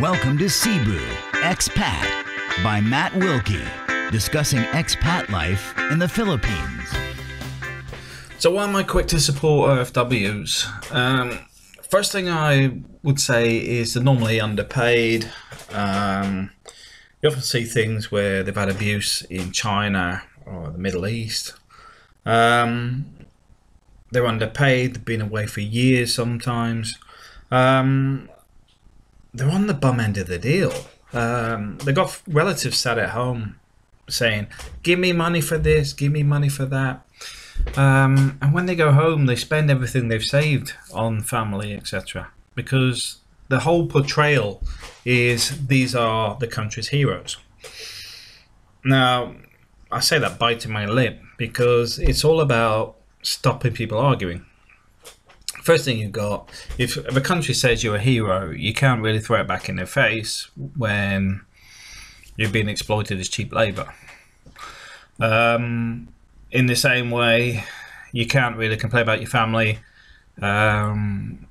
Welcome to Cebu Expat by Matt Wilkie, discussing expat life in the Philippines. So why am I quick to support OFWs? Um, first thing I would say is they're normally underpaid. Um, you often see things where they've had abuse in China or the Middle East. Um, they're underpaid. They've been away for years sometimes. Um, they're on the bum end of the deal. Um, they got relatives sat at home saying, "Give me money for this. Give me money for that." Um, and when they go home, they spend everything they've saved on family, etc. Because the whole portrayal is these are the country's heroes. Now, I say that biting my lip because it's all about stopping people arguing. First thing you've got, if, if a country says you're a hero, you can't really throw it back in their face when you're being exploited as cheap labour. Um, in the same way, you can't really complain about your family um,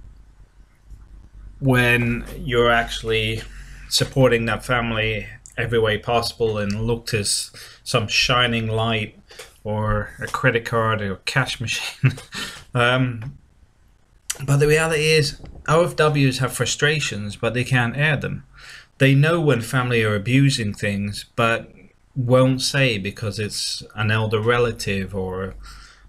when you're actually supporting that family every way possible and looked as some shining light or a credit card or cash machine. um, but the reality is, OFWs have frustrations, but they can't air them. They know when family are abusing things, but won't say because it's an elder relative or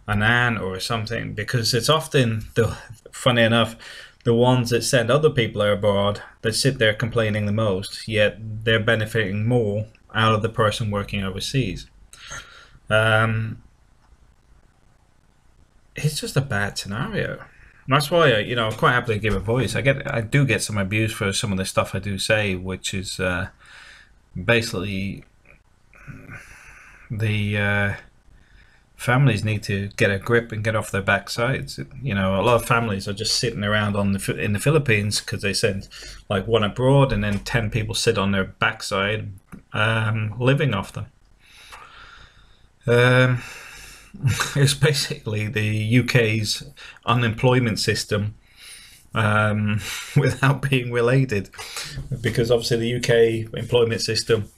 an aunt or something. Because it's often the funny enough, the ones that send other people abroad that sit there complaining the most, yet they're benefiting more out of the person working overseas. Um, it's just a bad scenario. That's why I, you know, I'm quite happily give a voice. I get, I do get some abuse for some of the stuff I do say, which is uh, basically the uh, families need to get a grip and get off their backsides. You know, a lot of families are just sitting around on the in the Philippines because they send like one abroad, and then ten people sit on their backside, um, living off them. Um, it's basically the UK's unemployment system um, without being related, because obviously the UK employment system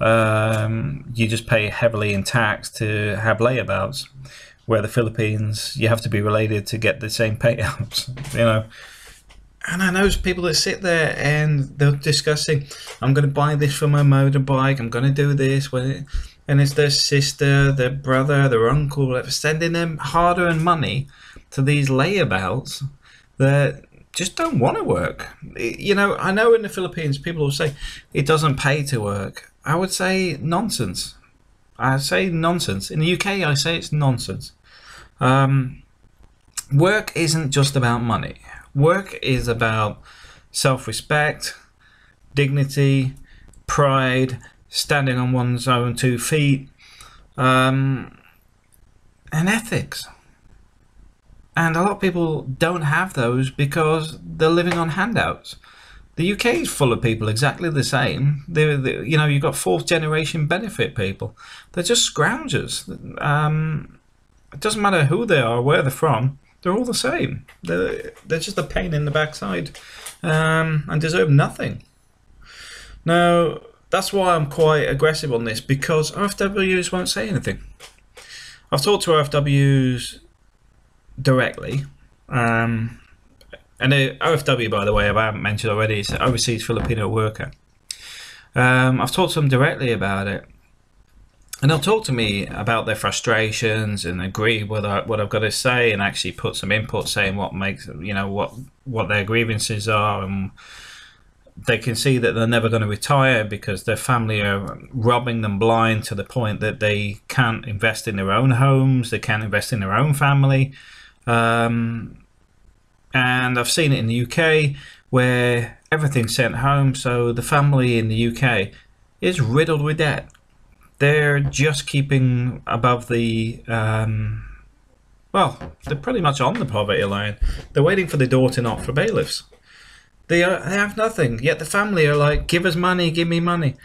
um, you just pay heavily in tax to have layabouts. Where the Philippines, you have to be related to get the same payouts. You know, and I know people that sit there and they're discussing, I'm going to buy this for my motorbike. I'm going to do this. And it's their sister, their brother, their uncle sending them hard-earned money to these layabouts that just don't want to work. You know, I know in the Philippines people will say it doesn't pay to work. I would say nonsense. I say nonsense. In the UK, I say it's nonsense. Um, work isn't just about money. Work is about self-respect, dignity, pride, standing on one's own two feet, um, and ethics. And a lot of people don't have those because they're living on handouts. The UK is full of people exactly the same. They're, they're, you know, you've got fourth generation benefit people. They're just scroungers. Um, it doesn't matter who they are, where they're from. They're all the same. They're, they're just a pain in the backside um, and deserve nothing. Now, that's why I'm quite aggressive on this because OFWs won't say anything. I've talked to OFWs directly. Um, and the OFW, by the way, if I haven't mentioned already, is an overseas Filipino worker. Um, I've talked to them directly about it. And they'll talk to me about their frustrations and agree with what I've got to say and actually put some input saying what makes, you know, what, what their grievances are. And they can see that they're never going to retire because their family are robbing them blind to the point that they can't invest in their own homes. They can't invest in their own family. Um, and I've seen it in the UK where everything's sent home, so the family in the UK is riddled with debt. They're just keeping above the, um, well, they're pretty much on the poverty line. They're waiting for the door to knock for bailiffs. They, are, they have nothing, yet the family are like, give us money, give me money.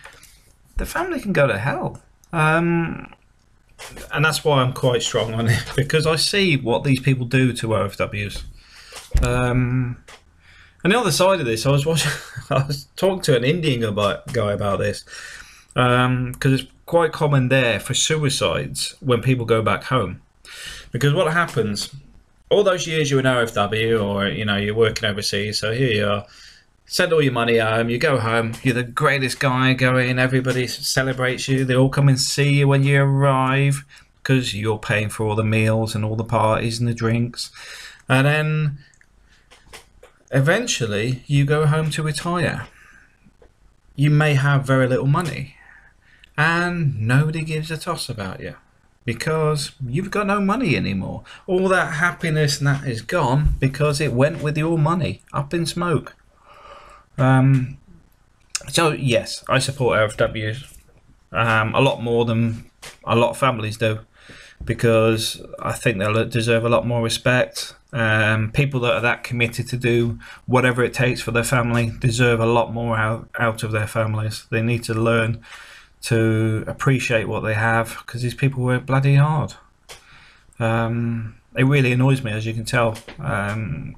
The family can go to hell. Um, and that's why I'm quite strong on it, because I see what these people do to OFWs. Um, and the other side of this, I was watching, I was talking to an Indian about, guy about this because um, it's quite common there for suicides when people go back home. Because what happens, all those years you're in OFW or you know you're working overseas, so here you are, send all your money home, you go home, you're the greatest guy going, everybody celebrates you, they all come and see you when you arrive because you're paying for all the meals and all the parties and the drinks, and then eventually you go home to retire. You may have very little money and nobody gives a toss about you because you've got no money anymore. All that happiness and that is gone because it went with your money up in smoke. Um, so yes, I support OFWs um, a lot more than a lot of families do because I think they deserve a lot more respect. Um, people that are that committed to do whatever it takes for their family deserve a lot more out, out of their families. They need to learn to appreciate what they have because these people work bloody hard. Um, it really annoys me, as you can tell. Um,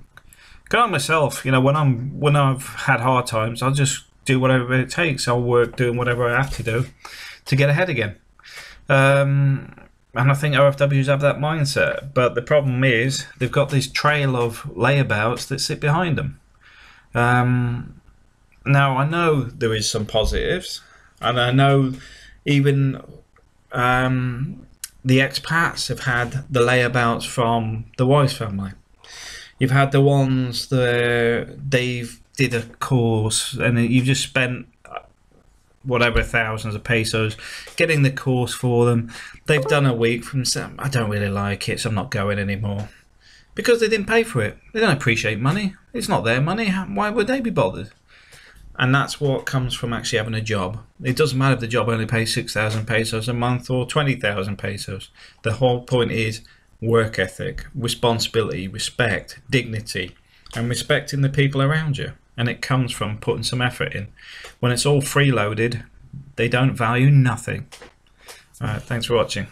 I myself, you know, when I'm when I've had hard times, I'll just do whatever it takes. I'll work doing whatever I have to do to get ahead again. Um, and I think OFWs have that mindset. But the problem is they've got this trail of layabouts that sit behind them. Um, now I know there is some positives and I know even um, the expats have had the layabouts from the Wise family. You've had the ones that they've did a course and you've just spent uh, whatever thousands of pesos getting the course for them. They've done a week from some. I don't really like it, so I'm not going anymore because they didn't pay for it. They don't appreciate money. It's not their money. Why would they be bothered? And that's what comes from actually having a job. It doesn't matter if the job only pays 6,000 pesos a month or 20,000 pesos. The whole point is work ethic, responsibility, respect, dignity, and respecting the people around you. And it comes from putting some effort in. When it's all freeloaded, they don't value nothing. All right, thanks for watching.